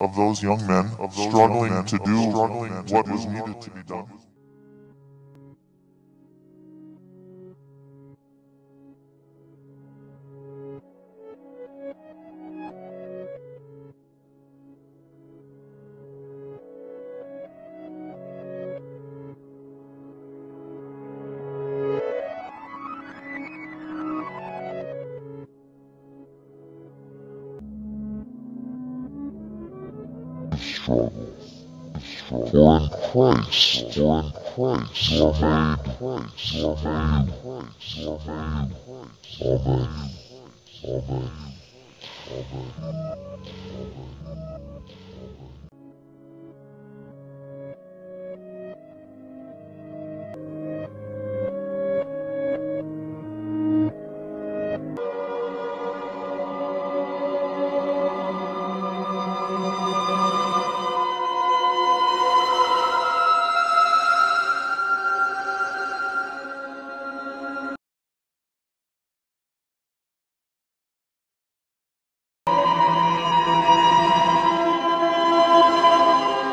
of those young men of struggling to do what was needed to be done. Struggle. For in Christ, for in Christ, you are made, you are made, you are made. Amen. Amen. Amen.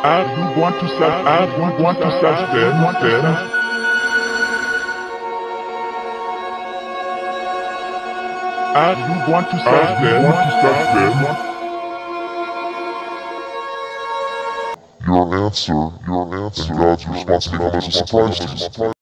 As you want to self, as you want to self them, them. As you want to self them, want to self them. Your answer, your answer, and God's response becomes a surprise to you.